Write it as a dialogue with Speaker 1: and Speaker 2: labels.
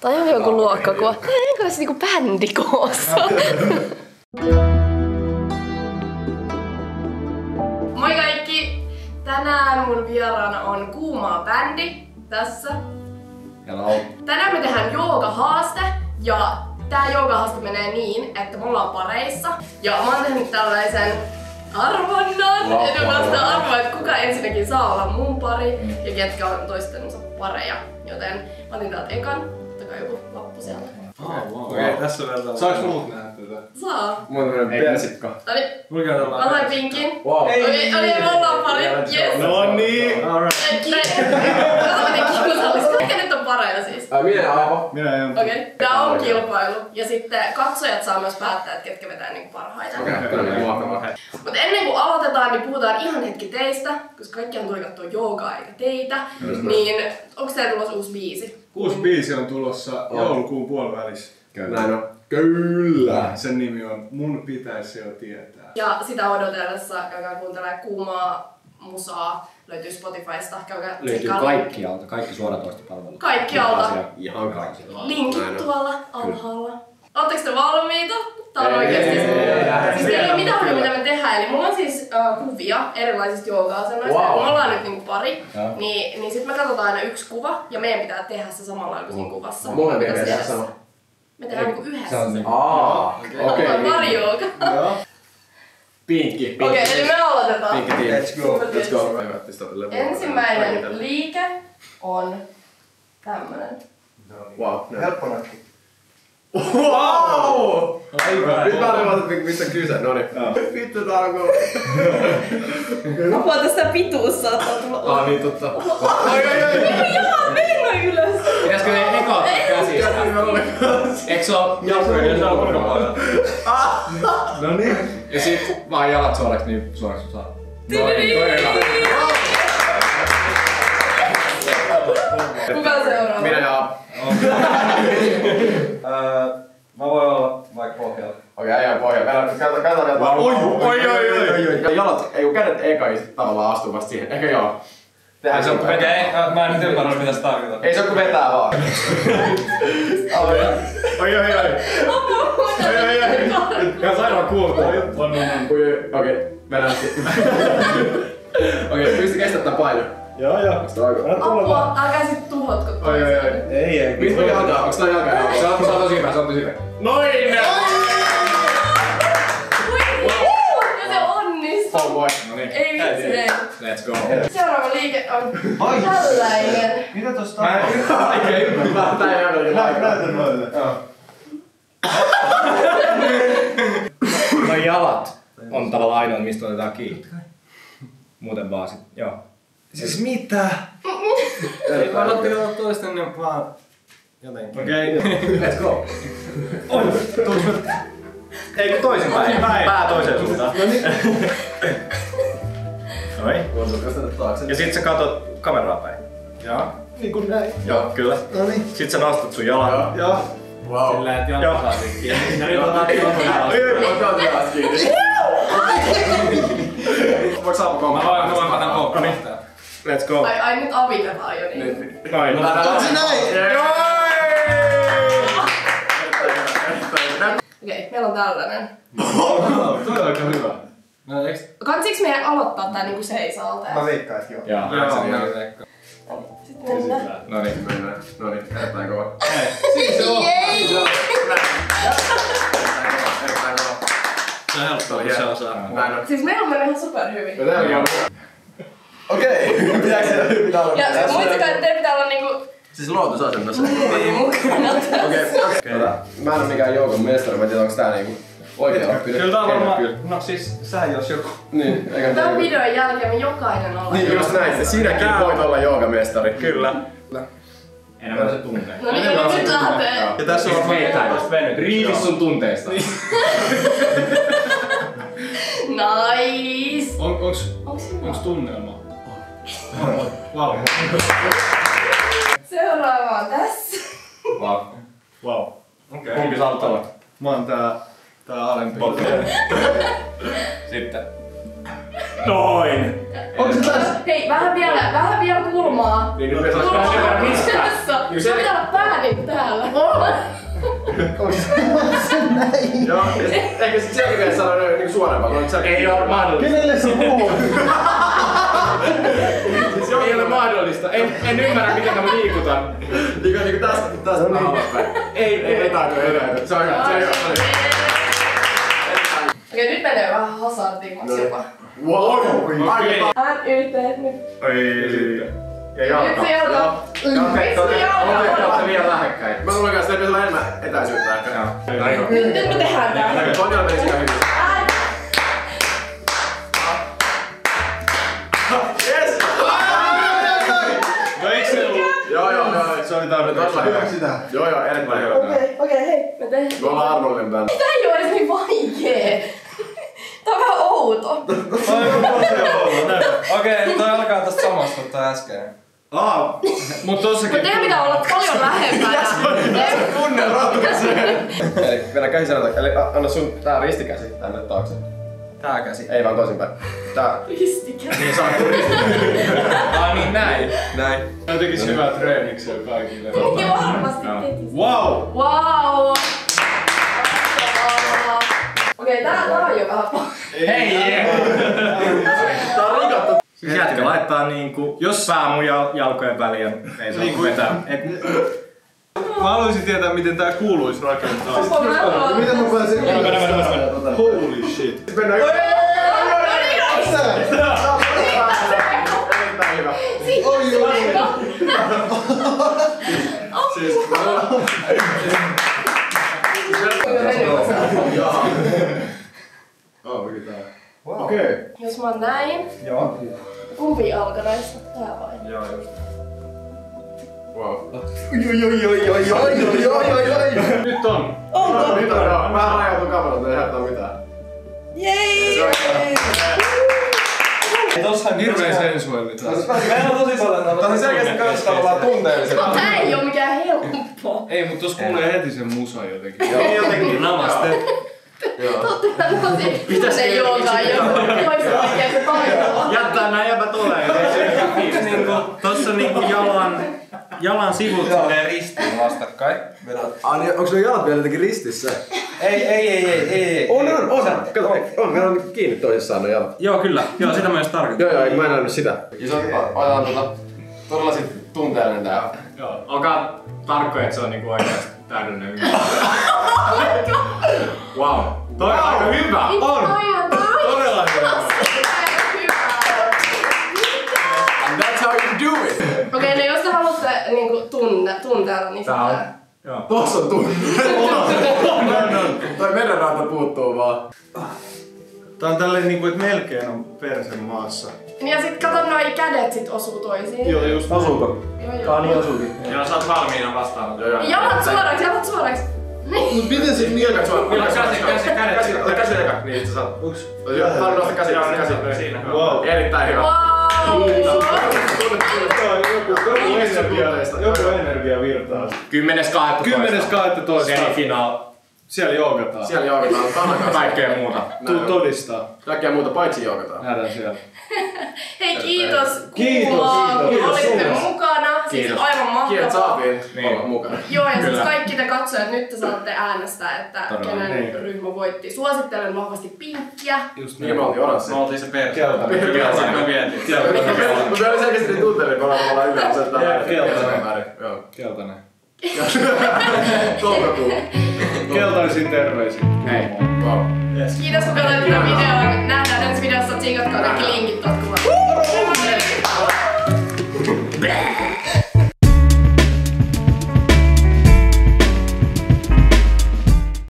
Speaker 1: Tai on joku luokkakuva. Eikö olisi niinku bändi koossa? Moi kaikki! Tänään mun vieraana on Kuumaa bändi tässä.
Speaker 2: Hello.
Speaker 1: Tänään me tehdään joogahaaste ja tää joogahaaste menee niin, että me ollaan pareissa ja mä oon tehnyt tällaisen arvonnan,
Speaker 2: Wow,
Speaker 1: että mä sitä arvoa, että kuka ensinnäkin saa olla mun pari ja ketkä on toistensa pareja. Joten mä otin täältä ekan, ottakaa joku lappu sieltä.
Speaker 3: Okei, tässä vertaa.
Speaker 4: Saaks muut nähdä tätä?
Speaker 1: Saa.
Speaker 2: Mulla on tämmönen persikka.
Speaker 1: Oli,
Speaker 3: Mulla käy
Speaker 1: mä sain pinkin.
Speaker 2: Wow.
Speaker 1: Okei, oli me ollaan pari. Yes.
Speaker 4: No niin!
Speaker 1: Mä otin kiusallista. Ketkä nyt on pareja siis?
Speaker 2: Ää, minä ja Aavo.
Speaker 4: Minä en.
Speaker 1: Okei. Okay. Tää on kilpailu. Ja sitten katsojat saa myös päättää, että ketkä vetää niinku parhaiten.
Speaker 2: Okei, okay, kyllä mahtavaa.
Speaker 1: Mutta ennen kuin aloitetaan, niin puhutaan ihan hetki teistä, koska kaikki on tuli katsoa joogaa eikä teitä. Niin onko teillä tulossa uusi biisi?
Speaker 4: Uusi biisi on tulossa
Speaker 2: On.
Speaker 4: joulukuun puolivälissä.
Speaker 2: Näin on. Kyllä.
Speaker 4: Sen nimi on Mun pitäisi jo tietää.
Speaker 1: Ja sitä odotellessa käykää kuuntelemaan kuumaa musaa. Löytyy Spotifysta. Käykää
Speaker 5: Löytyy kaikkialta, kaikki suoratoistopalvelut.
Speaker 1: Kaikkialta.
Speaker 2: Ihan kaikki.
Speaker 1: Linkit
Speaker 2: on.
Speaker 1: tuolla alhaalla. Oletteko te valmiita? Tää on
Speaker 2: ei,
Speaker 1: Siis
Speaker 2: ei,
Speaker 1: ole
Speaker 2: ei,
Speaker 1: mitään
Speaker 2: ei,
Speaker 1: mitä me tehdään. Eli mulla on siis uh, kuvia erilaisista jooga-asennoista.
Speaker 2: Wow.
Speaker 1: Ja me ollaan nyt niinku pari.
Speaker 5: Joo.
Speaker 1: Niin, niin sit me katsotaan aina yksi kuva ja meidän pitää tehdä se samalla kuin siinä kuvassa.
Speaker 2: Pitää
Speaker 1: siellä?
Speaker 2: tehdä sama.
Speaker 1: Me tehdään niinku yhdessä.
Speaker 5: Se on niinku-
Speaker 2: Aa, okei.
Speaker 1: Ollaan pari jooga.
Speaker 2: Pinkki. pinkki.
Speaker 1: Okei, eli me aloitetaan.
Speaker 2: Pinkki team.
Speaker 4: Let's go.
Speaker 2: Let's go.
Speaker 1: Ensimmäinen liike on tämmönen.
Speaker 2: Wow.
Speaker 4: Helppo nakki.
Speaker 2: Wow!
Speaker 4: Aika.
Speaker 2: Nyt mä että mistä on kyse. Noniin.
Speaker 4: Joo.
Speaker 2: Vittu tää on kun...
Speaker 1: Apua tästä pituus saattaa tulla.
Speaker 2: Ah niin totta.
Speaker 1: Oi, oi, oi. Joo, mennä ylös.
Speaker 5: Pitäisikö ne eka käsistä? Eikö se oo jalkojen ulkopuolella?
Speaker 4: No niin.
Speaker 5: Ja sit vaan jalat suoraksi niin suoraksi saa. Noin, noin hyvä.
Speaker 1: Kuka on seuraava?
Speaker 2: Minä ja.
Speaker 3: Öö, Mä voin olla vaikka pohjalla.
Speaker 2: Okei, äijä pohja. Katsotaan katsotaan vielä.
Speaker 4: Oi, oi, oi, oi, oi.
Speaker 2: Ja jalat, ei kun kädet eka tavallaan astuu vasta siihen. Ehkä joo. Tehdään
Speaker 3: Se on,
Speaker 2: siltä.
Speaker 3: okei, okay, mä en nyt ymmärrä mitä se tarkoittaa.
Speaker 2: Ei se oo kun vetää vaan. Oi,
Speaker 4: Oi, oi, oi. Oi, oi, oi. Ihan sairaan kuulta. On, on, on.
Speaker 2: Oi, okei. Mennään sitten. Okei, pysty kestämään paino.
Speaker 4: Joo, joo.
Speaker 2: Onks tää aika?
Speaker 4: Anna tulla
Speaker 1: Apua,
Speaker 4: vaan.
Speaker 1: älkää sit tuhotko
Speaker 4: Oi, oi, oi. Ei, ei.
Speaker 2: Mistä on jalka? Onks tää jalka?
Speaker 5: Se on, on tosi hyvä, se on tosi hyvä.
Speaker 4: Noin!
Speaker 1: Ja se onnistuu.
Speaker 2: Oh boy.
Speaker 5: No niin,
Speaker 1: Ei ei.
Speaker 5: Let's go.
Speaker 1: Seuraava liike on tällainen.
Speaker 4: Mitä tosta
Speaker 3: Mä en
Speaker 2: Oikein hyvä. Tää ei ole
Speaker 4: Näytä, näytä noille.
Speaker 5: Noi jalat on tavallaan ainoa, mistä otetaan kiinni. Muuten vaan sit, joo.
Speaker 4: Siis mitä?
Speaker 3: Ei voi olla toisten, niin vaan jotenkin.
Speaker 4: Okei.
Speaker 5: Let's go.
Speaker 3: Ei kun toisinpäin. Pää toiseen suuntaan. Noin.
Speaker 2: Voisitko taakse?
Speaker 3: Ja sit sä katot kameraa päin. Joo.
Speaker 4: Niin kuin näin.
Speaker 3: Joo, kyllä.
Speaker 4: No niin.
Speaker 3: Sit sä nostat sun jalan.
Speaker 4: Joo.
Speaker 2: Wow.
Speaker 5: Silleen, että
Speaker 3: Joo.
Speaker 5: jalka saa kiinni. Ja nyt. Otetaan jalat
Speaker 2: kiinni. Voiko
Speaker 5: Mä
Speaker 2: kommentoida?
Speaker 5: voin, mä voin.
Speaker 3: Let's go.
Speaker 1: Ai, ai nyt avitetaan jo niin.
Speaker 2: Nyt.
Speaker 3: Noin.
Speaker 2: Onks näin?
Speaker 1: Okei, meillä on tällainen.
Speaker 4: Toi on aika hyvä.
Speaker 5: No?
Speaker 1: Kansiks meidän aloittaa tää niinku seisaalta?
Speaker 4: Mä veikkaan, että joo.
Speaker 5: Joo,
Speaker 3: Joo,
Speaker 5: joo.
Speaker 3: mä veikkaan.
Speaker 1: Sitten mennään.
Speaker 5: No niin.
Speaker 2: Mennään. No niin, erittäin kova.
Speaker 1: Jei!
Speaker 2: Erittäin kova.
Speaker 3: Se on helppoa, kun se osaa.
Speaker 2: Näin on.
Speaker 1: Siis meillä on mennyt ihan superhyvin.
Speaker 2: No tää on Okei, pitääkö se pitää olla?
Speaker 1: Ja muistakaa, että pitää olla niinku
Speaker 2: Siis luotusasennossa.
Speaker 1: mukana tässä.
Speaker 2: Okei, okei. Mä en oo mikään joukan mestari, mä en tiedä onks tää niinku oikea oppinen.
Speaker 3: Kyllä tää on varmaan, no siis sä jos joku.
Speaker 2: Niin, eikä
Speaker 1: Tämän videon jälkeen me jokainen ollaan.
Speaker 2: Niin just näin, sinäkin voit olla joogamestari.
Speaker 3: Kyllä.
Speaker 5: Enemmän se tuntee.
Speaker 1: No niin, no nyt lähtee.
Speaker 3: Ja tässä on
Speaker 5: Heittää just venyt. Riivi sun tunteista.
Speaker 1: Nice!
Speaker 4: On, onks,
Speaker 1: Onks
Speaker 4: onks tunnelma? Wow.
Speaker 1: Seuraava on tässä.
Speaker 5: Wow.
Speaker 4: Wow.
Speaker 3: Okei.
Speaker 5: Kumpi sä haluat olla?
Speaker 4: Mä oon tää, tää alempi.
Speaker 5: Sitten.
Speaker 4: Noin.
Speaker 6: Onko se tässä?
Speaker 1: Hei, vähän vielä, vähän vielä kulmaa.
Speaker 2: Niin nyt
Speaker 1: Kulmaa
Speaker 2: vähän mistä.
Speaker 1: tässä. Se
Speaker 2: se-
Speaker 1: pitää olla niinku täällä.
Speaker 6: Onko se se näin?
Speaker 2: Joo, ehkä sit sieltä pitäisi sanoa niinku suorempaa. se-
Speaker 5: Ei ole mahdollista.
Speaker 6: Kenelle sä puhut?
Speaker 2: Siis joo,
Speaker 5: Ei ole mahdollista. En, en ymmärrä miten mä liikutan.
Speaker 2: Niinku, niinku tästä, tästä no niin. alaspäin.
Speaker 5: Ei,
Speaker 2: Ei, ei taito, ei taito. Se on hyvä, se on hyvä. se on hyvä.
Speaker 1: Okei, nyt menee vähän hazardimmaksi jopa.
Speaker 2: Wow, aika
Speaker 1: Ään yhteen nyt.
Speaker 4: Ei.
Speaker 2: Ja
Speaker 1: Nyt
Speaker 2: jalka.
Speaker 1: se jalka. Se jalka?
Speaker 5: Olette vielä lähekkäin.
Speaker 2: Mä luulen kanssa, että pitäisi olla enemmän etäisyyttä ehkä.
Speaker 1: Nyt, nyt me tehdään tää.
Speaker 2: Tonjalla meni siinä hyvin. Yes!
Speaker 4: No eikö se ollut?
Speaker 2: Joo, joo, joo.
Speaker 4: Se oli.
Speaker 6: Sitä.
Speaker 2: Joo, joo, erittäin hyvä.
Speaker 1: Okei, okei, hei. Me tehdään.
Speaker 2: Me ollaan armollinen bändi.
Speaker 1: Tää ei oo edes niin vaikee. Tää on vähän outo.
Speaker 3: Okei, toi alkaa tästä samasta toi äsken.
Speaker 4: Aa, mut tossakin.
Speaker 1: Mut teidän pitää olla paljon lähempänä.
Speaker 2: Tunne ratkaisee. Eli vielä käsi sanotaan. Eli anna sun tää ristikäsi tänne taakse.
Speaker 3: Tää käsi.
Speaker 2: Ei vaan toisinpäin. Tää.
Speaker 1: Ristikä.
Speaker 2: Niin saa ristikäsi.
Speaker 3: Ah niin näin.
Speaker 2: Näin.
Speaker 4: Mä tekis hyvää treeniksen kaikille.
Speaker 1: Joo, varmasti.
Speaker 4: Wow!
Speaker 1: Wow. Okei, tää, tää on jo vähän.
Speaker 3: Hei,
Speaker 2: Tää on rikattu.
Speaker 4: Siis jätkä laittaa niinku, jos pää mun jal- jalkojen väliin, ei saa niinku vetää. Et,
Speaker 7: Mä haluaisin tietää, miten tää kuuluisi rakentaa.
Speaker 6: Miten mä pääsen?
Speaker 4: Mennä, mennä, mennä, mennä.
Speaker 7: Holy shit.
Speaker 2: Mennään.
Speaker 6: Oi, oi, oi.
Speaker 2: Siis Oh, Okei. Okay.
Speaker 1: Jos mä oon näin.
Speaker 3: Joo.
Speaker 1: Kumpi alkaa näistä Tää vai?
Speaker 3: Joo, just.
Speaker 2: Wow.
Speaker 6: Joi, joi, joi, joi, joi, joi, joi, joi,
Speaker 4: Nyt on.
Speaker 1: Onko?
Speaker 2: No, nyt on, joo. Mä rajoitun kameralta, ei haittaa mitään.
Speaker 1: Jei!
Speaker 3: Tossa on
Speaker 7: hirveen sensuelli
Speaker 3: taas. Mä en oo tosi paljon
Speaker 2: Tää on selkeästi kanssa tavallaan tunteellisen.
Speaker 1: Tää ei oo mikään helppo.
Speaker 7: Ei, mutta tossa kuulee heti sen musa jotenkin.
Speaker 3: Joo, jotenkin. Namaste.
Speaker 2: Joo.
Speaker 1: Totta kai tosi tunne joogaa jo. Toista oikein se taitoa.
Speaker 5: Jättää nää. Ei ihan fiilis.
Speaker 3: Niinku, tossa niinku jalan, jalan sivut silleen ristiin vastakkain.
Speaker 2: Ah, niin, onko sulla jalat vielä jotenkin ristissä?
Speaker 3: Ei, ei, ei, ei, ei, ei.
Speaker 2: On, on, on. Kato, on, meillä on kiinni toisissaan ne jalat.
Speaker 3: Joo, kyllä. Joo, sitä mä just tarkoitin.
Speaker 2: Joo, joo, mä en nähnyt sitä. Ja se on, otetaan tota, todella sit tunteellinen tää.
Speaker 5: Joo, olkaa tarkkoja, että se on niinku oikeasti täydellinen ymmärrys. Wow. Toi on aika hyvä.
Speaker 1: On!
Speaker 7: Todella hyvä.
Speaker 2: And that's how you do it.
Speaker 1: Okei, no jos te haluatte niinku tunne, tunteella, niin
Speaker 5: Tää on. Joo.
Speaker 2: Tossa on tunne. Toi merenranta puuttuu vaan.
Speaker 7: Tää on tälleen niinku, että melkein on perse maassa.
Speaker 1: Niin ja sit kato noi kädet sit osuu toisiin.
Speaker 7: Joo, just.
Speaker 2: Osuuko?
Speaker 1: Joo, joo.
Speaker 2: Kaani osuukin.
Speaker 5: Joo, sä oot valmiina vastaan.
Speaker 2: Joo, joo.
Speaker 1: Jalat suoraksi, jalat suoraksi.
Speaker 6: Mut miten se
Speaker 2: kaksi sua?
Speaker 5: Millä käsi, käsi, kädet.
Speaker 2: Käsi, käsi, niin käsi, niin sä saat. Uks. Haluan nostaa käsi, käsi,
Speaker 5: käsi. Siinä.
Speaker 7: Wow.
Speaker 2: Erittäin hyvä.
Speaker 7: Joku energia virtaa. 10.12. 10.12.
Speaker 5: Semifinaali.
Speaker 7: Siellä joogataan.
Speaker 2: Siellä joogataan tanakas.
Speaker 5: Kaikkea muuta.
Speaker 7: Tuu todistaa.
Speaker 2: Kaikkea muuta paitsi joogataan.
Speaker 7: Nähdään siellä.
Speaker 1: Hei kiitos
Speaker 7: Kiitos, kiitos,
Speaker 1: kun
Speaker 7: kiitos
Speaker 1: olitte mukana. Siis
Speaker 5: Kiitos.
Speaker 1: aivan mahtavaa.
Speaker 2: saatiin
Speaker 5: Niin.
Speaker 2: olla mukana.
Speaker 1: Joo, ja siis kaikki te katsojat, nyt te saatte äänestää, että
Speaker 5: Todella.
Speaker 1: kenen
Speaker 7: Niin.
Speaker 1: ryhmä voitti. Suosittelen vahvasti pinkkiä.
Speaker 7: Just
Speaker 2: Niin me oltiin oranssi.
Speaker 3: Me oltiin se perse.
Speaker 7: Keltainen.
Speaker 3: Keltainen. Me vietiin.
Speaker 2: Mutta vielä selkeästi niin tunteellinen, kun ollaan yleensä.
Speaker 7: keltainen. Keltainen.
Speaker 2: Toukokuu.
Speaker 7: Keltaisin terveisin.
Speaker 5: Hei.
Speaker 2: Wow.
Speaker 1: Kiitos kun katsoit tätä videoa. Nähdään ensi videossa. Tsiikatkaa kaikki linkit